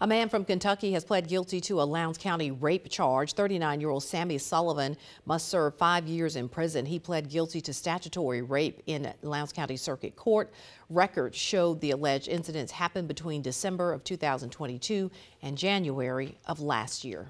A man from Kentucky has pled guilty to a Lowndes County rape charge. 39-year-old Sammy Sullivan must serve five years in prison. He pled guilty to statutory rape in Lowndes County Circuit Court. Records showed the alleged incidents happened between December of 2022 and January of last year.